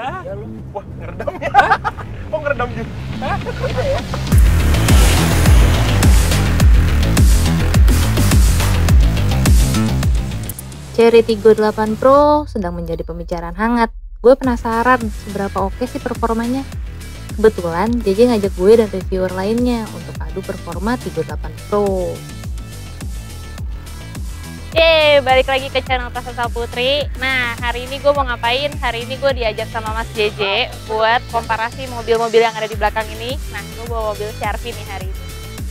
Hah? Wah, ngeredam ya. Kok ngeredam juga? Hah? Beda ya. Cherry Tiggo 8 Pro sedang menjadi pembicaraan hangat. Gue penasaran seberapa oke sih performanya. Kebetulan JJ ngajak gue dan reviewer lainnya untuk adu performa Tiggo 8 Pro. Yeay, balik lagi ke channel Prasetya Putri. Nah, hari ini gue mau ngapain? Hari ini gue diajak sama Mas JJ buat komparasi mobil-mobil yang ada di belakang ini. Nah, gue bawa mobil CRV nih hari ini.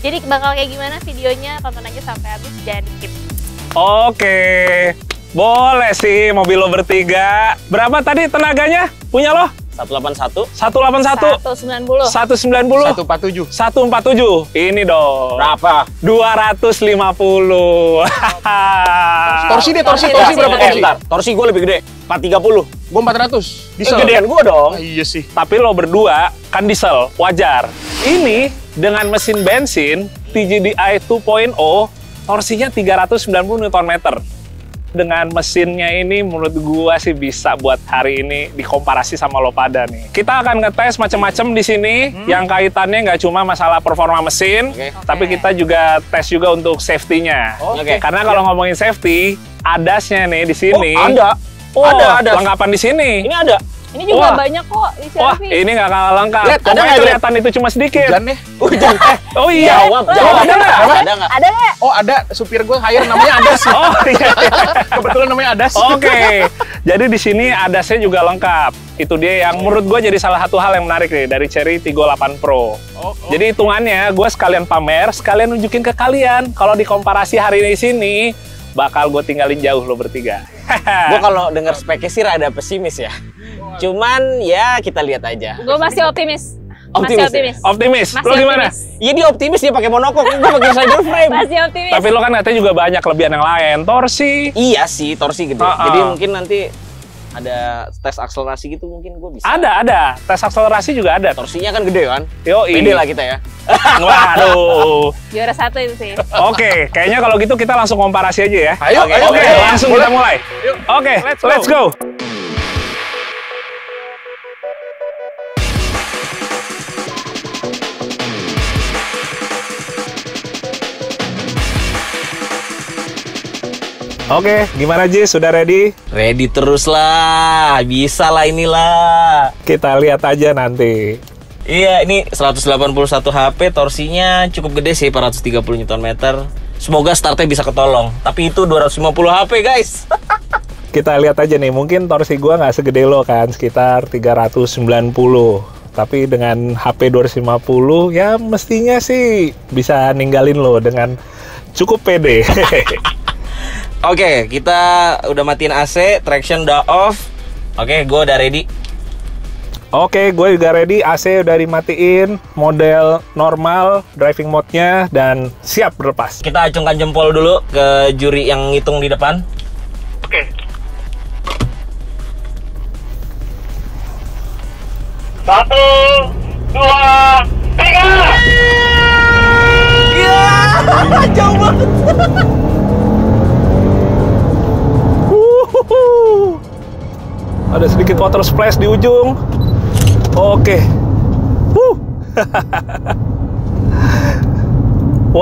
Jadi bakal kayak gimana videonya? Tonton aja sampai habis, jangan di skip. Oke. Boleh sih mobil lo bertiga. Berapa tadi tenaganya? Punya lo? 181 181 190. 190 147. 147 ini dong berapa? 250 Torsi deh, torsi, Torsi, torsi torsi. berapa Eh, torsi? bentar. Torsi gue lebih gede. 430. Gua 400. Diesel. Gedean gue dong. Ah, iya sih. tapi lo berdua kan diesel wajar ini dengan mesin bensin TGDI 2.0 torsinya 390 Nm dengan mesinnya ini menurut gua sih bisa buat hari ini dikomparasi sama lo pada nih. Kita akan ngetes macam-macam di sini yang kaitannya nggak cuma masalah performa mesin, Oke. tapi kita juga tes juga untuk safety-nya. Oke. Karena kalau ngomongin safety, adasnya nih di sini. Oh, ada. Oh, Ada, ada. Lengkapan di sini. Ini ada. Ini juga Wah. banyak kok di Wah, ini nggak kalah lengkap. Lihat, ada nggak, Lihat? kelihatan itu cuma sedikit. Hujan nih. Hujan. Eh, Oh iya. Jawab, jawab. ada nggak? Ada nggak? Ada nggak? Oh, ada supir gue hire namanya Adas. Oh iya. Kebetulan namanya Adas. Oke. Jadi di sini adasnya juga lengkap. Itu dia yang menurut gue jadi salah satu hal yang menarik nih dari Cherry Tiggo 8 Pro. Oh, oh. Jadi hitungannya gue sekalian pamer, sekalian nunjukin ke kalian kalau dikomparasi hari ini sini bakal gue tinggalin jauh lo bertiga. Gue kalau denger speknya sih rada pesimis ya. Cuman ya kita lihat aja. Gue masih optimis. Optimis Masih ya? optimis. Optimis. Masih Lo gimana? optimis. Iya dia optimis dia pakai monokok, gue pakai side frame. Masih optimis. Tapi lo kan katanya juga banyak kelebihan yang lain. Torsi. Iya sih, torsi gede. Ah, ah. Jadi mungkin nanti ada tes akselerasi gitu mungkin gue bisa. Ada, ada. Tes akselerasi juga ada. Torsinya kan gede kan? Yoi. Pede lah kita ya. Waduh. Juara satu itu sih. Oke, kayaknya kalau gitu kita langsung komparasi aja ya. Ayo, Oke, ayo, Oke, ayo. langsung Boleh. kita mulai. Yuk. Oke, Let's let's, go. go. Oke, gimana Ji? Sudah ready? Ready terus lah, bisa lah inilah. Kita lihat aja nanti. Iya, ini 181 HP, torsinya cukup gede sih, 430 Nm. Semoga startnya bisa ketolong. Tapi itu 250 HP, guys. Kita lihat aja nih, mungkin torsi gua nggak segede lo kan, sekitar 390. Tapi dengan HP 250 ya mestinya sih bisa ninggalin lo dengan cukup pede. Oke, kita udah matiin AC, traction udah off. Oke, gue udah ready. Oke, gue juga ready. AC udah dimatiin, model normal, driving mode-nya, dan siap berlepas. Kita acungkan jempol dulu ke juri yang ngitung di depan. Oke. Satu, dua, tiga. Iya, jauh banget. Sedikit water splash di ujung. Oke. Wuh.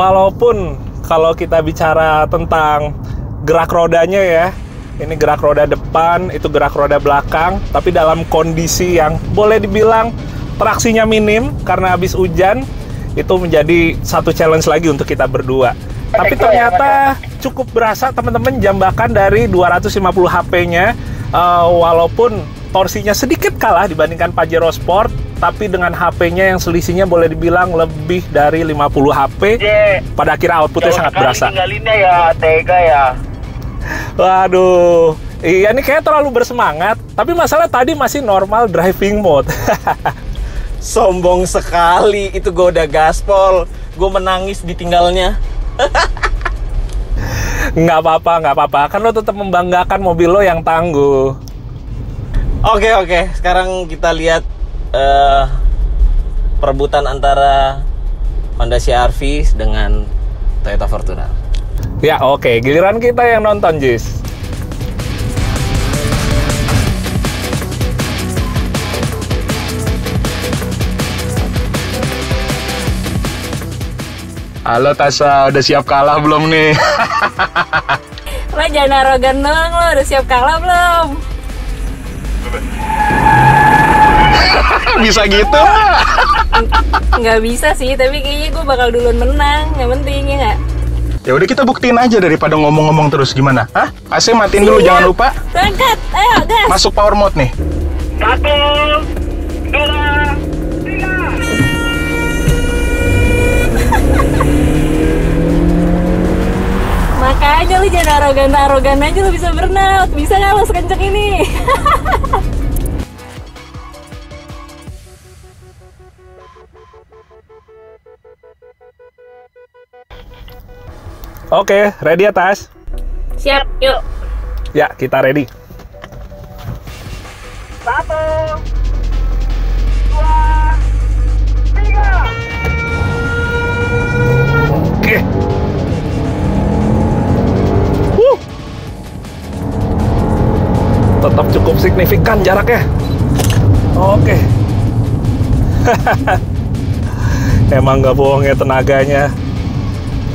Walaupun kalau kita bicara tentang gerak rodanya ya, ini gerak roda depan, itu gerak roda belakang, tapi dalam kondisi yang boleh dibilang traksinya minim karena habis hujan, itu menjadi satu challenge lagi untuk kita berdua. Tapi ternyata cukup berasa teman-teman jambakan dari 250 HP-nya eh, walaupun torsinya sedikit kalah dibandingkan Pajero Sport tapi dengan HP-nya yang selisihnya boleh dibilang lebih dari 50 HP pada akhirnya outputnya sangat berasa. tinggalinnya ya tega ya. Waduh. Iya ini kayak terlalu bersemangat tapi masalah tadi masih normal driving mode. Sombong sekali, itu gue udah gaspol. Gue menangis ditinggalnya. nggak apa-apa nggak apa-apa. Kan lo tetap membanggakan mobil lo yang tangguh. Oke oke, sekarang kita lihat eh, perebutan antara Honda CR-V dengan Toyota Fortuner. ya oke. Giliran kita yang nonton Jis Halo Tasya, udah siap kalah belum nih? Lo jangan arogan dong, lo udah siap kalah belum? Bisa gitu? Nggak bisa sih, tapi kayaknya gue bakal duluan menang. Yang penting ya nggak? Ya udah kita buktiin aja daripada ngomong-ngomong terus gimana? Hah? AC matiin dulu jangan lupa. Berangkat, ayo gas! Masuk power mode nih. Makanya lu jangan arogan-arogan aja lu bisa burnout. Bisa nggak lo sekenceng ini? Oke, ready atas? Siap, yuk. Ya, kita ready. Tetap cukup signifikan jaraknya. Oke. Emang nggak bohong ya tenaganya.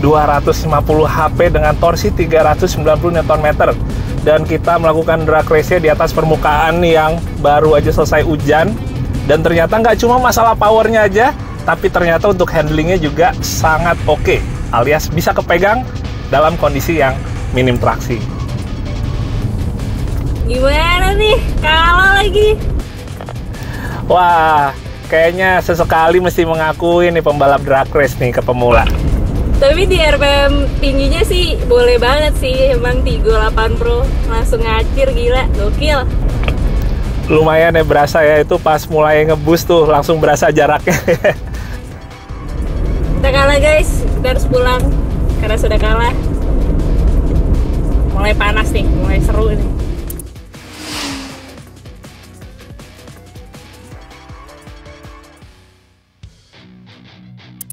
250 HP dengan torsi 390 Nm dan kita melakukan drag race di atas permukaan yang baru aja selesai hujan dan ternyata nggak cuma masalah powernya aja tapi ternyata untuk handlingnya juga sangat oke alias bisa kepegang dalam kondisi yang minim traksi Gimana nih? Kalah lagi. wah kayaknya sesekali mesti mengakui nih pembalap drag race nih ke pemula Tapi di RPM tingginya sih boleh banget sih. Emang 38 Pro langsung ngacir gila, gokil. lumayan ya berasa ya itu pas mulai ngebus tuh langsung berasa jaraknya Kita kalah guys, kita harus pulang karena sudah kalah. Mulai panas nih, mulai seru nih.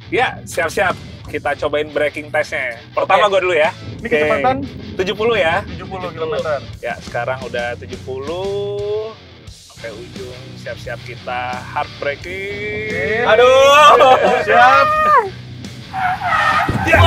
Ya, siap-siap. Kita cobain braking testnya. Pertama gue dulu ya. Ini Oke. kecepatan 70 ya. 70 km. Ya, sekarang udah 70. Sampai ujung. Siap-siap kita hard braking. Aduh. Siap. Ya.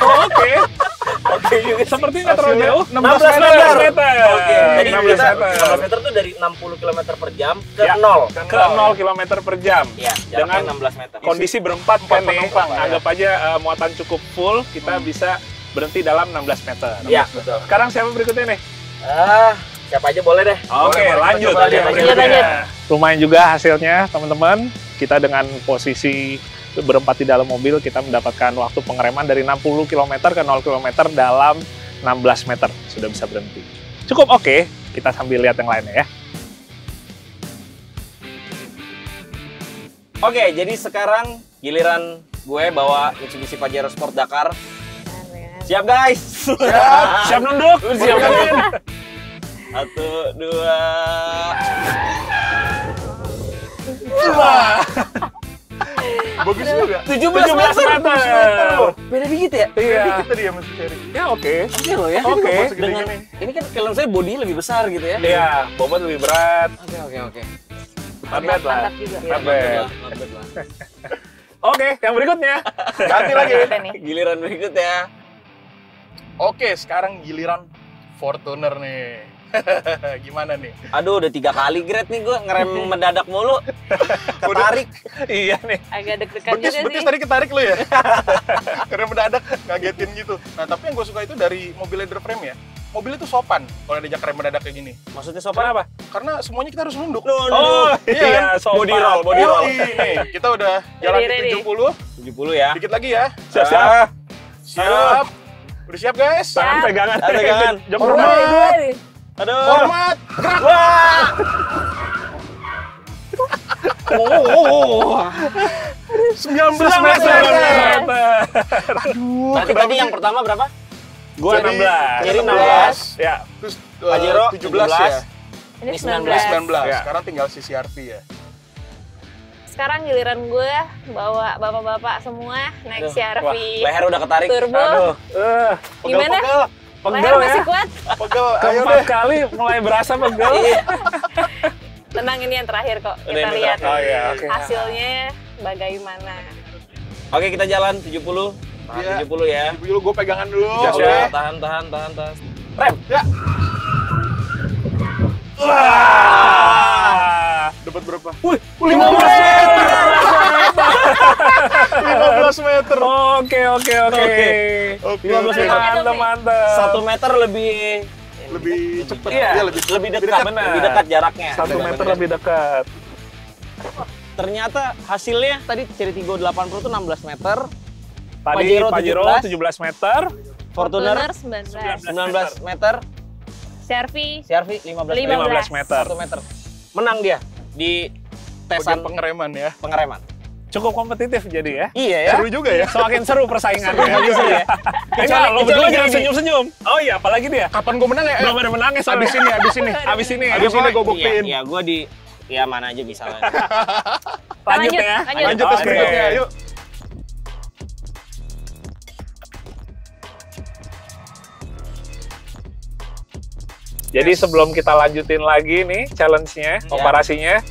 Oke. Oke juga. Sepertinya nggak terlalu jauh. 16 16 meter. Oke, jadi 16 kita meter. 16 meter tuh dari 60 km per jam ke Ya, 0. Ke 0 km per jam. Ya, Dengan jaraknya 16 meter. Kondisi berempat Empat kan nih. penumpang, ya. Anggap aja uh, muatan cukup full, kita bisa berhenti dalam 16 meter. Iya, betul. Sekarang siapa berikutnya nih? Ah, siapa aja boleh deh. Oke, Boleh, lanjut. lanjut, lanjut. Lumayan juga hasilnya, teman-teman. Kita dengan posisi berempat di dalam mobil, kita mendapatkan waktu pengereman dari 60 km ke 0 km dalam 16 meter. Sudah bisa berhenti. Cukup oke. Kita sambil lihat yang lainnya ya. Oke, jadi sekarang giliran gue bawa Mitsubishi Pajero Sport Dakar. Siap guys. Siap, siap nunduk. Siap nunduk. Satu, dua. Bagus juga. 17, 17 meter. meter. Beda dikit ya? Iya. Dikit tadi ya masih cari. Ya oke. Oke loh ya. Oke. Dengan ini kan kalian saya body lebih besar gitu ya. Iya, bobot lebih berat. Oke, oke, oke. Not bad lah. Iya, Not bad. not bad lah. Oke, yang berikutnya. Ganti lagi. Giliran berikutnya. Oke, sekarang giliran Fortuner nih. Gimana nih? Aduh, udah tiga kali grade nih gue ngerem mendadak mulu. Ketarik. iya nih. Agak deg-degan Betis, juga betis sih. tadi ketarik lo ya? Karena mendadak ngagetin gitu. Nah, tapi yang gue suka itu dari mobil leather frame ya. Mobil itu sopan kalau diajak rem mendadak kayak gini. Maksudnya sopan apa? Karena semuanya kita harus nunduk. Oh, Iya iya, kan? sopan. Body roll, body roll. Nih, kita udah jalan Ready, di ready. 70. 70 ya. Dikit lagi ya. Siap-siap. Siap. Udah siap guys? Tangan pegangan. Tangan pegangan. Jam berapa? Aduh. Hormat. Gerak. Wah. Oh, 19 meter. meter. Tadi tadi yang pertama berapa? Gua Jadi, 16. Jadi 16. 16. Ya. Terus Pajero, uh, 17 ya. Ini 19. 19. Ya. Sekarang tinggal CCRV ya. Sekarang giliran gue bawa bapak-bapak semua naik Aduh, CRV wah, leher udah ketarik. Turbo. Aduh. Eh, Gimana? Pegel, pegel ya. masih kuat? pegel. Ayo Keempat deh. kali mulai berasa pegel. Iya. Tenang ini yang terakhir kok. Udah Kita ini lihat terakhir. Oh, iya, oke. hasilnya bagaimana. Oke, kita jalan 70. Tahan Iya. 70 ya. Dulu gue pegangan dulu. Gas Oke. ya. Tahan, tahan, tahan, tahan. Ya. Wah. Dapat berapa? Wih, 15 meter. 15 meter. Oke, oke, oke. Oke. 15 meter. Mantap, mantap. Satu meter lebih lebih cepat. Iya. Iya, lebih lebih dekat, benar. lebih dekat jaraknya. Satu meter lebih dekat. Ternyata hasilnya tadi Cherry Tiggo 8 Pro itu 16 meter, Tadi Pajero Pajero 17. 17 meter. Fortuner 19. 19 meter, Servi CRV 15 meter. 15 meter. 1 meter. Menang dia di Bagian tesan pengereman ya. pengereman. Cukup kompetitif jadi ya. Iya ya. Seru juga ya. Semakin seru persaingannya. Semakin seru ya. Eh, enggak, lo Kecuali berdua jangan senyum-senyum. Oh iya, apalagi dia. Kapan gue menang ya? Belum ada menangnya. Abis ini, abis ini. Abis ini. Abis ini gue buktiin. Iya, iya gue di ya mana aja bisa lah. Lanjut Lanjut, ya. lanjut. Lanjut Oke. berikutnya, yuk. Jadi sebelum kita lanjutin lagi nih challenge-nya, komparasinya,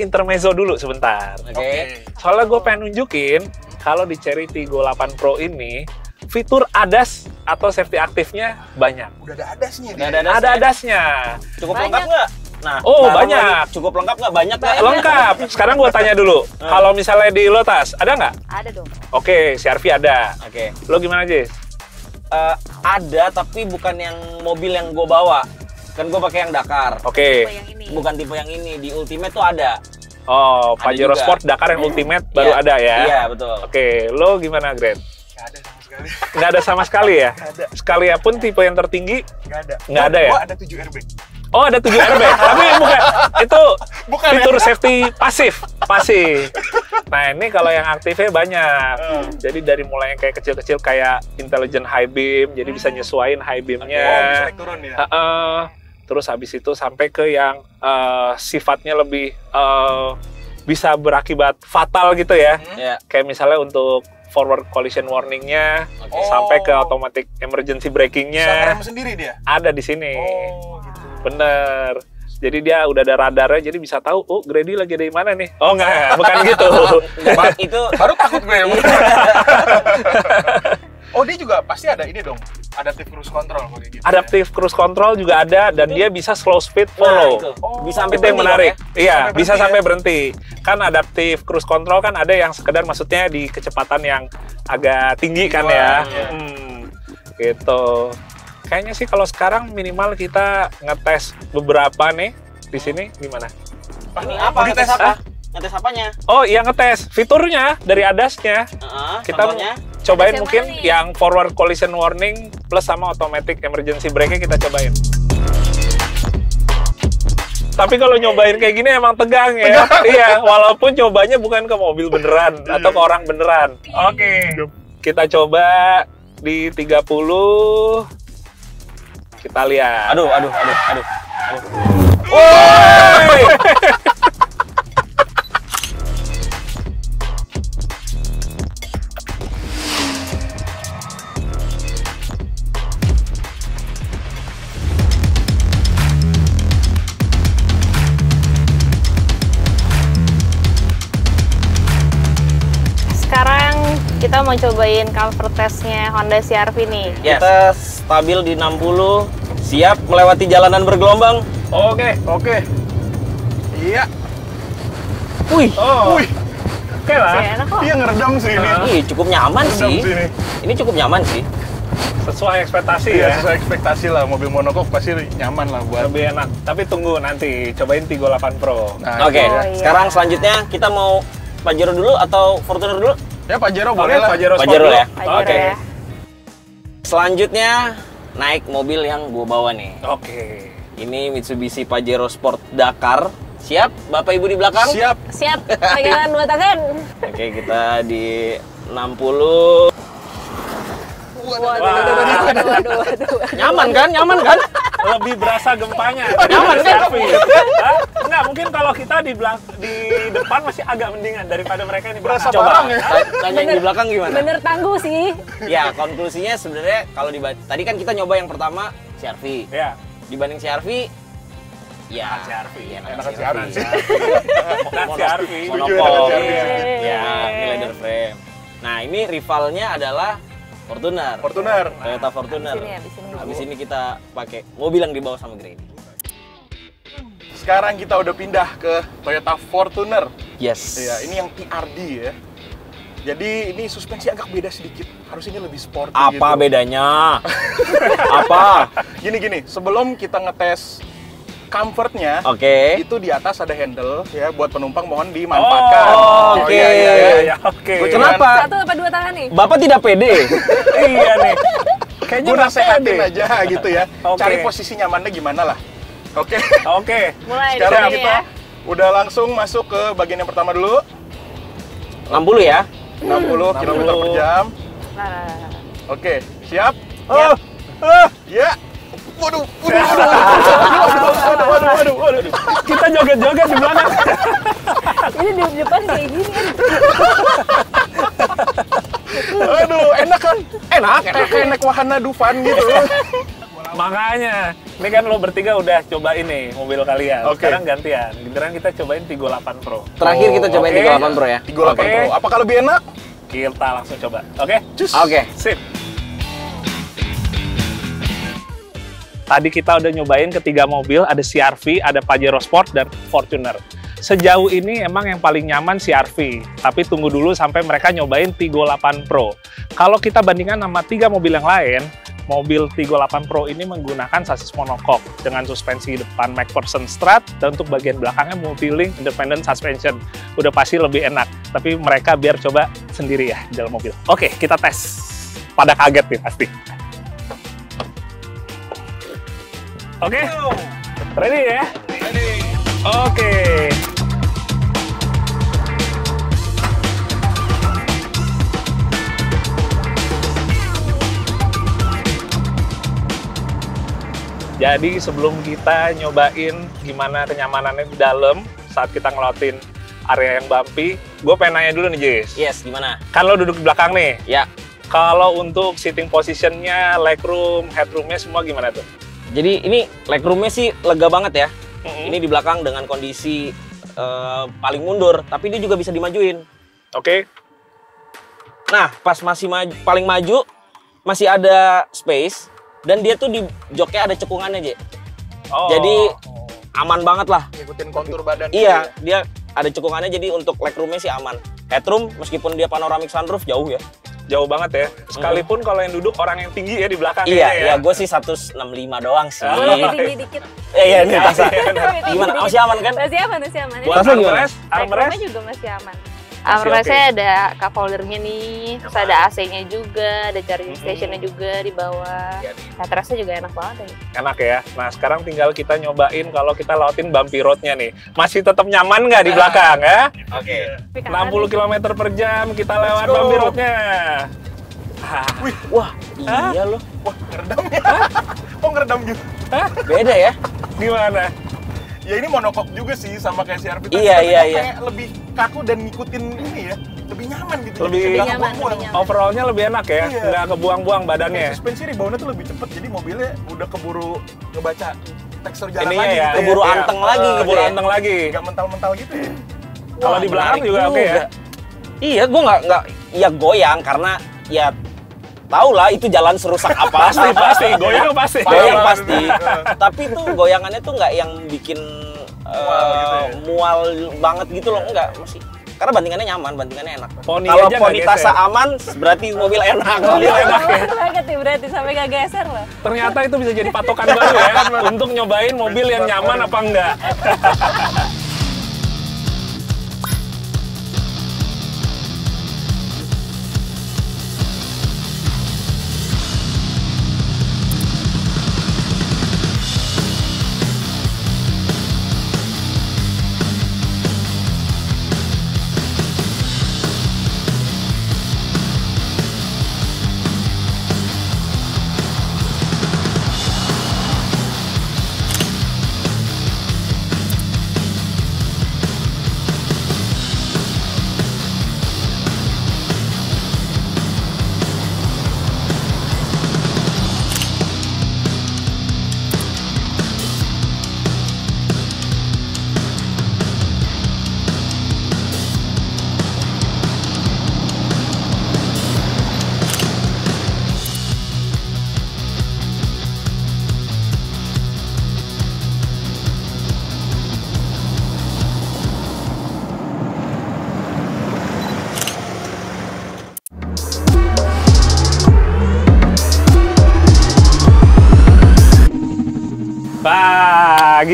intermezzo dulu sebentar. Oke. Soalnya gue pengen nunjukin kalau di Cherry Tiggo 8 Pro ini fitur ADAS atau safety aktifnya banyak. Udah ada adasnya Udah dia. ada Ada adasnya. ADASnya. Cukup Banyak. lengkap nggak? Nah, Oh, baru banyak. lagi. Cukup lengkap nggak? Banyak nggak? Lengkap. Sekarang gue tanya dulu, Hmm. kalau misalnya di Lotus ada nggak? Ada dong. Oke, CRV ada. Oke. Lo gimana Jis? Eh, ada tapi bukan yang mobil yang gue bawa. Kan gue pakai yang Dakar. Oke. Ini. Bukan tipe yang ini. Di Ultimate tuh ada. Oh, Ada Pajero juga. Sport Dakar yang Ultimate baru Iya. ada ya? Iya, betul. Oke, lo gimana Grand? Nggak ada sama sekali. Nggak ada sama sekali ya? Nggak ada. Sekaliapun tipe yang tertinggi, Nggak ada. Nggak ada ya? Gua ada 7 airbag. oh ada 7 airbag, tapi bukan, itu Bukan fitur ya? safety pasif, pasif. Nah ini kalau yang aktifnya banyak, Hmm. jadi dari mulai yang kayak kecil-kecil kayak intelligent high beam, jadi bisa nyesuaiin high Oh, bisa beamnya. naik turun ya. Heeh. Terus habis itu sampai ke yang eh, sifatnya lebih eh, bisa berakibat fatal gitu ya. Ya. Kayak misalnya untuk forward collision warningnya. Oh. sampai ke automatic emergency brakingnya sendiri dia. ada di sini. Oh, gitu. Bener. Jadi dia udah ada radarnya, jadi bisa tahu, oh Grady lagi ada di mana nih? Oh enggak, bukan gitu. Itu Baru takut gue. oh, dia juga pasti ada ini dong. Adaptive cruise control kalau gitu. Adaptive cruise control juga ada dan dia bisa slow speed Nah, follow. itu. Oh, bisa sampai itu yang menarik. dong Iya, Sampai bisa berhenti sampai ya? berhenti. Kan adaptive cruise control kan ada yang sekedar maksudnya di kecepatan yang agak tinggi kan ya. Iya. Hmm, gitu. Kayaknya sih kalau sekarang minimal kita ngetes beberapa nih di sini gimana? Ah, Ini apa? Ngetes dites? apa? Ngetes apanya? Oh, iya ngetes fiturnya dari adasnya. Heeh, Kita contohnya? Cobain mungkin nih? yang forward collision warning plus sama automatic emergency brake-nya kita cobain. Tapi kalau nyobain kayak gini emang tegang ya. iya, walaupun cobanya bukan ke mobil beneran atau ke orang beneran. Oke. Kita coba di 30 kita lihat. Aduh, aduh, aduh, aduh. Woi! mau cobain comfort testnya Honda CR-V nih. Kita stabil di 60, siap melewati jalanan bergelombang. Oke. Oke. Iya. Wih, Oh. Wih, Oke lah. Masih enak kok. dia ngeredam sih ini. Ih, cukup nyaman Ngeredam sih. sih ini. Cukup nyaman sih. Sesuai ekspektasi Iya, ya. sesuai ekspektasi lah. Mobil monokok pasti nyaman lah buat. Lebih enak. Tapi tunggu nanti cobain 38 Pro. Nah, Oke, ya. Oh, iya. sekarang selanjutnya kita mau Pajero dulu atau Fortuner dulu? Ya Pajero Boleh lah. Pajero Sport Pajero ya? Oke. ya. Selanjutnya naik mobil yang gue bawa nih. Oke. Ini Mitsubishi Pajero Sport Dakar. Siap, Bapak Ibu di belakang? Siap. Siap, pegangan dua tangan. Oke, kita di 60. Waduh, waduh, waduh, waduh, waduh. Nyaman kan? Nyaman kan? Lebih berasa gempanya. Nyaman kan? Enggak, mungkin kalau kita di belak di depan masih agak mendingan daripada mereka ini Berasa belakang. barang ya. Ta- Tanya yang di belakang gimana? Bener tangguh sih. Ya, konklusinya sebenarnya kalau di tadi kan kita nyoba yang pertama CRV. Ya. Dibanding CRV ya CRV. Iya, enakan Enakan CRV. Bukan CRV. Monopol. Ya, ini leather frame. Nah, ini rivalnya adalah Fortuner. Fortuner. Toyota Fortuner. Sini habis ini. Habis ini kita pakai mobil yang dibawa sama Grady. Sekarang kita udah pindah ke Toyota Fortuner. Yes. Iya, ini yang TRD ya. Jadi ini suspensi agak beda sedikit. Harus ini lebih sporty Apa gitu. bedanya? Apa? Gini gini, sebelum kita ngetes comfortnya, Oke. itu di atas ada handle ya buat penumpang mohon dimanfaatkan. Oh, oke. iya, iya, iya. ya, oke. Gua Kenapa? Satu apa dua tangan nih? Bapak tidak pede? iya nih. Kayaknya Gue nggak nasehatin aja gitu ya. Oke. Cari posisi nyamannya gimana lah. Oke. Oke. Mulai Sekarang dari kita ya. udah langsung masuk ke bagian yang pertama dulu. 60 ya? 60 km per jam. Nah, nah, nah, nah. Oke, siap? Oh, ya. Waduh, waduh, waduh, waduh, waduh, waduh, waduh, waduh. Kita joget-joget di belakang. Ini di depan kayak gini kan. Aduh, enak kan? Enak, enak kayak naik wahana Dufan gitu. Makanya, ini kan lo bertiga udah coba ini mobil kalian. Oke. Sekarang gantian. Giliran kita cobain 38 Pro. Terakhir kita cobain Oke. 38 Pro ya. 38 Oke. Pro. Apakah lebih enak? Kita langsung coba. Oke? Cus. Oke. Sip. Tadi kita udah nyobain ketiga mobil, ada CR-V, ada Pajero Sport, dan Fortuner. Sejauh ini emang yang paling nyaman CR-V, tapi tunggu dulu sampai mereka nyobain Tigo 8 Pro. Kalau kita bandingkan sama tiga mobil yang lain, mobil Tigo 8 Pro ini menggunakan sasis monocoque dengan suspensi depan McPherson Strat dan untuk bagian belakangnya multi-link independent suspension. Udah pasti lebih enak, tapi mereka biar coba sendiri ya dalam mobil. Oke, kita tes. Pada kaget nih pasti. Oke, ready ya? Oke. Jadi sebelum kita nyobain gimana kenyamanannya di dalam saat kita ngelotin area yang bumpy, gue pengen nanya dulu nih Jis. Yes, gimana? Kan lo duduk di belakang nih. Ya. Kalau untuk sitting positionnya, legroom, headroomnya semua gimana tuh? Jadi ini legroomnya sih lega banget ya. Mm-mm. Ini di belakang dengan kondisi eh, paling mundur, tapi dia juga bisa dimajuin. Oke. Nah, pas masih maju, paling maju, masih ada space, dan dia tuh di joknya ada cekungannya, Je. Oh. Jadi aman banget lah. Ngikutin kontur badan. Iya, dia ada cekungannya jadi untuk legroomnya sih aman. Headroom meskipun dia panoramic sunroof jauh ya. Jauh banget ya. Sekalipun kalau yang duduk orang yang tinggi ya di belakang Iya, ya. iya, gue sih 165 doang sih. Boleh tinggi dikit. Eh, iya, ini Tasa. Tinggi Gimana? dikit. Masih aman kan? Masih aman, masih aman. Buat gimana? armrest, armrest juga masih aman. Masih Armrestnya oke. ada cup holdernya nih, terus ada AC-nya juga, ada charging stationnya juga di bawah. Headrestnya juga enak banget ya. enak ya. Nah sekarang tinggal kita nyobain kalau kita lautin bumpy roadnya nih. Masih tetap nyaman nggak di belakang ya? Oke. Kanan 60 km per jam kita lewat go. bumpy roadnya. Ah, Wah, iya loh. Wah, ngeredam ya. Kok ngeredam gitu? Beda ya? gimana? Ya ini monokok juga sih sama kayak CRV tadi. Iya, iya, iya. Kayak lebih kaku dan ngikutin ini ya. Lebih nyaman gitu. Lebih- Jadi Lebih nyaman, kebuang-buang. lebih nyaman. Overallnya lebih enak ya, Iya. nggak kebuang-buang badannya. Suspensi reboundnya tuh lebih cepet, jadi mobilnya udah keburu ngebaca tekstur jalan Ininya lagi ya, gitu keburu ya. anteng lagi Eh, gitu Keburu ya. anteng lagi. Nggak mental-mental gitu ya. Kalau di belakang juga oke ya. juga. Iya, gue nggak nggak ya goyang karena ya tau lah itu jalan serusak apa Pasti pasti, goyang pasti. goyang pasti. Tapi tuh goyangannya tuh nggak yang bikin Mual eh, gitu ya? mual banget gitu loh, enggak masih. Karena bandingannya nyaman, bandingannya enak. Poni Kalau poni tasa aman, berarti mobil enak. Mobil enak ya. Enak banget nih berarti sampai gak geser loh. Ternyata itu bisa jadi patokan baru ya untuk nyobain mobil yang nyaman apa enggak.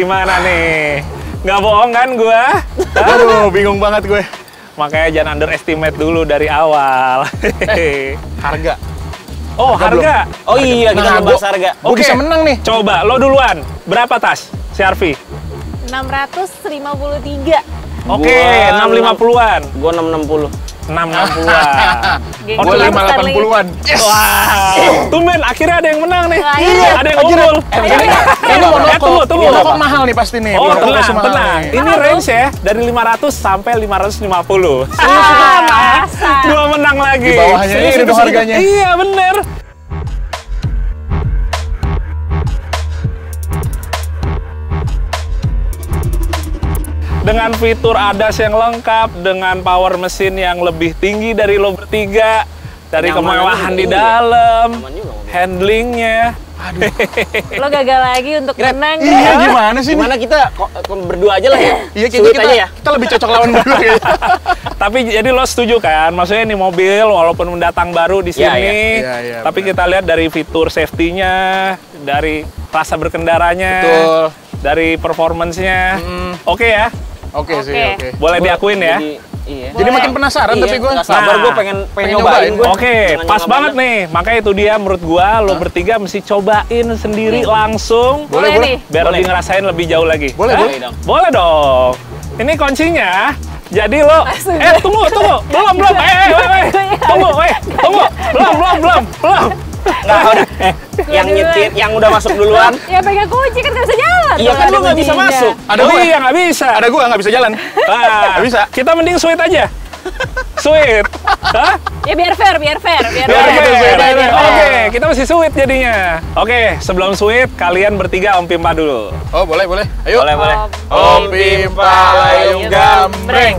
gimana nih? Nggak bohong kan gua? Hah? Aduh, bingung banget gue. Makanya jangan underestimate dulu dari awal. Harga. oh, harga. Oh iya, kita Nah, ngebahas gua- harga. Gue Oke. bisa menang nih. Coba lo duluan. Berapa tas, si Arfi? 653. Oke, Gua 650-an. Gua 660. 660-an. Geng Oh, Gue Jualan lima delapan puluhan. Yes. Wow. Tumben akhirnya ada yang menang nih. Akhirnya. Ada yang Akhirnya. unggul. Eh, ini, mau Eh, tunggu, tunggu. Rokok mahal nih pasti nih. Oh, rokok tenang, tenang. Ini range ya, dari 500 sampai 550. Ah? Dua menang lagi. Di bawahnya ini harganya. Iya, bener. Dengan fitur ADAS yang lengkap, dengan power mesin yang lebih tinggi dari lo bertiga, dari Kenyamanan kemewahan di iya. dalam, Nyaman juga mobil. handlingnya. Lo gagal lagi untuk menang. Iya, gimana sih? Gimana kita berdua aja lah ya? Iya, kita, Sweet kita, aja ya. kita lebih cocok lawan berdua kayaknya. Tapi jadi lo setuju kan? Maksudnya ini mobil walaupun mendatang baru di Iya, sini, iya. Iya, iya, tapi benar. kita lihat dari fitur safety-nya, dari rasa berkendaranya, Betul. dari performance-nya. Mm. Oke ya, Oke sih, Oke. oke. boleh diakuin ya. Jadi, iya. Jadi makin penasaran Iya, tapi gue. nggak sabar Nah, gue pengen pengen pengen nyobain nyobain. gue. Oke, pas banget nih. Makanya itu dia menurut gua lo bertiga mesti cobain sendiri langsung Boleh, Boleh biar lebih ngerasain lebih jauh lagi. Boleh, Hah? boleh dong. Boleh dong. Ini kuncinya. Jadi lo eh tunggu tunggu belum belum eh eh eh, eh. tunggu eh tunggu belum belum belum belum udah. Eh, yang nyetir, yang udah masuk duluan. Ya pegang kunci kan nggak bisa jalan. Iya kan ada lu nggak bisa masuk. Ada oh gue. iya nggak bisa Ada gue nggak bisa jalan. Ah, Nggak bisa. kita mending sweet aja sweet Hah? Ya biar fair, biar fair, biar Biar fair. fair, biar fair, fair. fair. Oke, kita masih sweet jadinya. Oke, sebelum sweet, kalian bertiga Om Pimpa dulu. Oh, boleh, boleh. Ayo. Boleh, boleh. Om Pimpa Layung Gambreng.